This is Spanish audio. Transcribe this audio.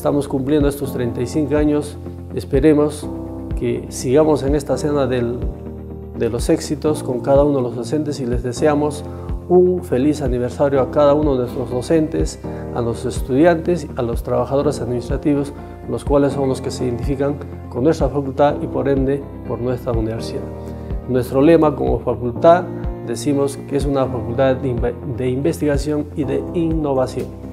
estamos cumpliendo estos 35 años. Esperemos que sigamos en esta cena del, de los éxitos con cada uno de los docentes y les deseamos un feliz aniversario a cada uno de nuestros docentes, a los estudiantes, a los trabajadores administrativos, los cuales son los que se identifican con nuestra facultad y por ende por nuestra universidad. Nuestro lema como facultad decimos que es una facultad de investigación y de innovación.